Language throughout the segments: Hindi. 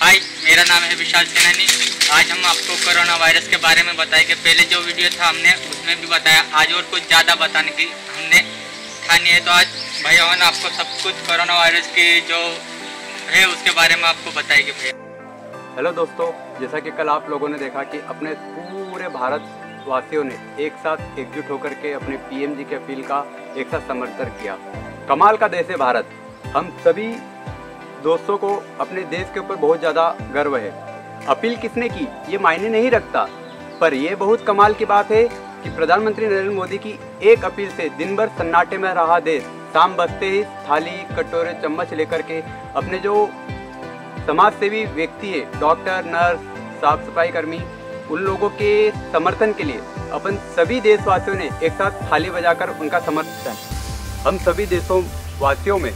हाय मेरा नाम है विशाल सेनानी। आज हम आपको कोरोना वायरस के बारे में बताएँगे पहले जो वीडियो था हमने, उसमें भी बताया। आज और कुछ ज़्यादा बताने की हमने ठानी है। तो आज भैया आपको सब कुछ कोरोना वायरस की जो है, उसके बारे में आपको बताएँगे भैया हेलो दोस्तों, जैसा कि कल आप लोगों ने देखा कि अपने पूरे भारत वासियों ने एक साथ एकजुट होकर के अपने पीएमजी के अपील का एक साथ समर्थन किया। कमाल का देश है भारत। हम सभी दोस्तों को अपने देश के ऊपर बहुत ज़्यादा गर्व है। अपील किसने की? ये मायने नहीं रखता। पर यह बहुत कमाल की बात है कि प्रधानमंत्री नरेंद्र मोदी की एक अपील से दिन भर सन्नाटे में रहा देश। शाम बजते ही थाली, कटोरे, चम्मच लेकर के अपने जो समाज सेवी व्यक्ति है, डॉक्टर, नर्स साफ़ सफ़ाई कर्मी, उन लोगों के समर्थन के लिए अपन सभी देशवासियों ने एक साथ थाली बजाकर उनका समर्थन हम सभी देशों वासियों में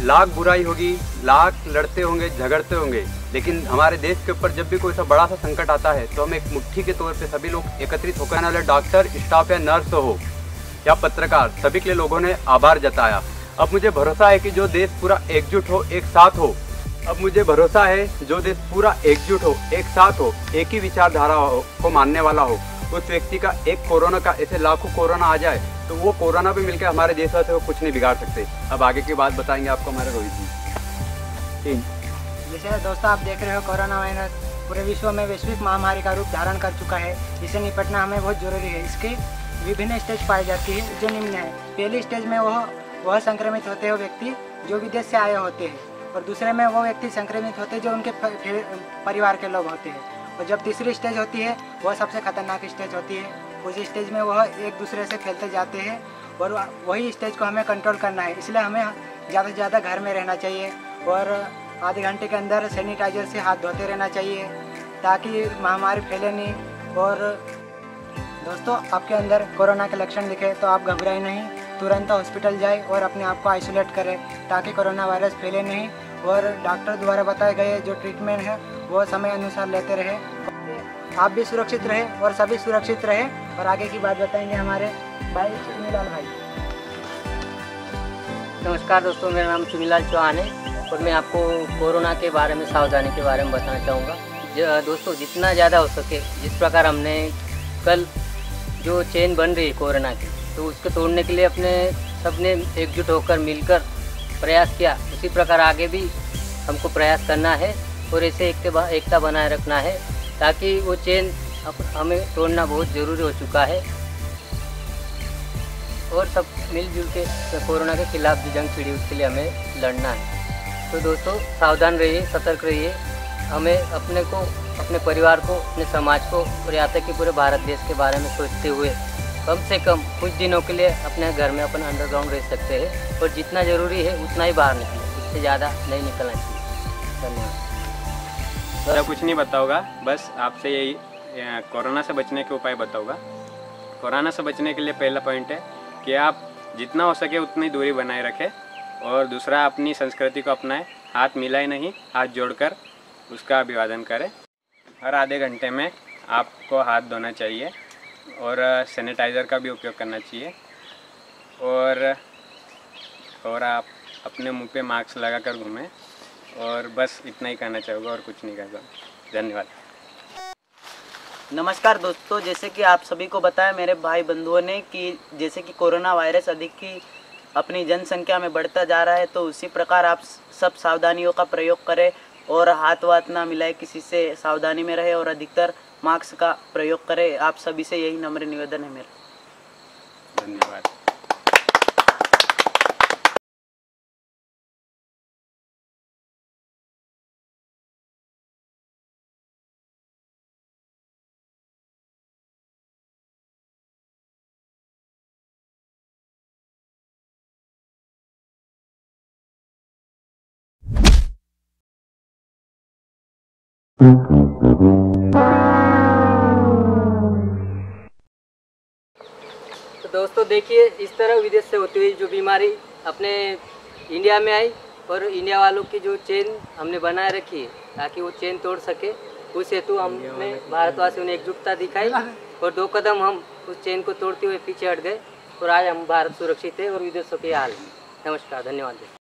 लाख बुराई होगी, लाख लड़ते होंगे, झगड़ते होंगे, लेकिन हमारे देश के ऊपर जब भी कोई सा बड़ा सा संकट आता है तो हम एक मुट्ठी के तौर पे सभी लोग एकत्रित होकर वाले डॉक्टर, स्टाफ या नर्स हो, या पत्रकार, सभी के लिए लोगों ने आभार जताया। अब मुझे भरोसा है कि जो देश पूरा एकजुट हो, एक साथ हो, अब मुझे भरोसा है, जो देश पूरा एकजुट हो, एक साथ हो, एक ही विचारधारा हो, को मानने वाला हो, उस व्यक्ति का एक कोरोना का, ऐसे लाखों कोरोना आ जाए तो वो कोरोना भी मिलकर हमारे देश वाले को कुछ नहीं बिगाड़ सकते। अब आगे की बात बताएँगे आपको हमारे रोहित जी। जैसे दोस्तों, आप देख रहे हो कोरोना वायरस पूरे विश्व में वैश्विक महामारी का रूप धारण कर चुका है। इसे निपटना हमें बहुत ज़रूरी है। इसके विभिन्न स्टेज पाई जाती है, जो निम्न है। पहली स्टेज में वह वह संक्रमित होते हैं व्यक्ति जो विदेश से आए होते हैं और दूसरे में वो व्यक्ति संक्रमित होते जो उनके परिवार के लोग होते हैं। और जब तीसरी स्टेज होती है, वह सबसे खतरनाक स्टेज होती है। उस स्टेज में वह एक दूसरे से खेलते जाते हैं और वही स्टेज को हमें कंट्रोल करना है। इसलिए हमें ज़्यादा से ज़्यादा घर में रहना चाहिए और आधे घंटे के अंदर सैनिटाइजर से हाथ धोते रहना चाहिए ताकि महामारी फैले नहीं। और दोस्तों, आपके अंदर कोरोना के लक्षण दिखे तो आप घबराए नहीं। तुरंत हॉस्पिटल जाए और अपने आप को आइसोलेट करें ताकि कोरोना वायरस फैले नहीं। और डॉक्टर द्वारा बताए गए जो ट्रीटमेंट है, वो समय अनुसार लेते रहे। आप भी सुरक्षित रहे और सभी सुरक्षित रहे और आगे की बात बताएँगे हमारे भाई चुनीलाल भाई। नमस्कार दोस्तों, मेरा नाम चुनीलाल चौहान है और मैं आपको कोरोना के बारे में, सावधानी के बारे में बताना चाहूँगा। दोस्तों, जितना ज़्यादा हो सके, जिस प्रकार हमने कल जो चेन बन रही है कोरोना की तो उसको तोड़ने के लिए अपने सबने एकजुट होकर मिलकर प्रयास किया। उसी प्रकार आगे भी हमको प्रयास करना है और ऐसे एकता बनाए रखना है। ताकि वो चेन हमें तोड़ना बहुत ज़रूरी हो चुका है। और सब मिलजुल के कोरोना के खिलाफ जो जंग छिड़ी उसके लिए हमें लड़ना है। तो दोस्तों, सावधान रहिए, सतर्क रहिए। हमें अपने को, अपने परिवार को, अपने समाज को और यहाँ तक कि पूरे भारत देश के बारे में सोचते हुए कम से कम कुछ दिनों के लिए अपने घर में अपन अंडरग्राउंड रह सकते हैं। और जितना ज़रूरी है, उतना ही बाहर निकले। इससे ज़्यादा नहीं निकलना चाहिए। धन्यवाद। मेरा कुछ नहीं बताऊँगा बस आपसे यही कोरोना से बचने के उपाय बताऊँगा कोरोना से बचने के लिए पहला पॉइंट है कि आप जितना हो सके उतनी दूरी बनाए रखें और दूसरा अपनी संस्कृति को अपनाएँ, हाथ मिलाए नहीं, हाथ जोड़कर उसका अभिवादन करें। हर आधे घंटे में आपको हाथ धोना चाहिए और सैनिटाइज़र का भी उपयोग करना चाहिए और और आप अपने मुँह पे मास्क लगा कर घूमें। और बस इतना ही कहना चाहूँगा और कुछ नहीं कहूँगा धन्यवाद। नमस्कार दोस्तों जैसे कि आप सभी को बताया मेरे भाई बंधुओं ने कि जैसे कि कोरोना वायरस अधिक की अपनी जनसंख्या में बढ़ता जा रहा है तो उसी प्रकार आप सब सावधानियों का प्रयोग करें और हाथ वाथ ना मिलाए किसी से सावधानी में रहे और अधिकतर मास्क का प्रयोग करें। आप सभी से यही नम्र निवेदन है मेरा। धन्यवाद। देखिए इस तरह विदेश से होती हुई जो बीमारी अपने इंडिया में आई और इंडिया वालों की जो चेन हमने बनाए रखी है ताकि वो चेन तोड़ सके उस हेतु हमने भारतवासियों ने एकजुटता दिखाई और दो कदम हम उस चेन को तोड़ते हुए पीछे हट गए और आज हम भारत सुरक्षित है और विदेशों के हाल। नमस्कार धन्यवाद।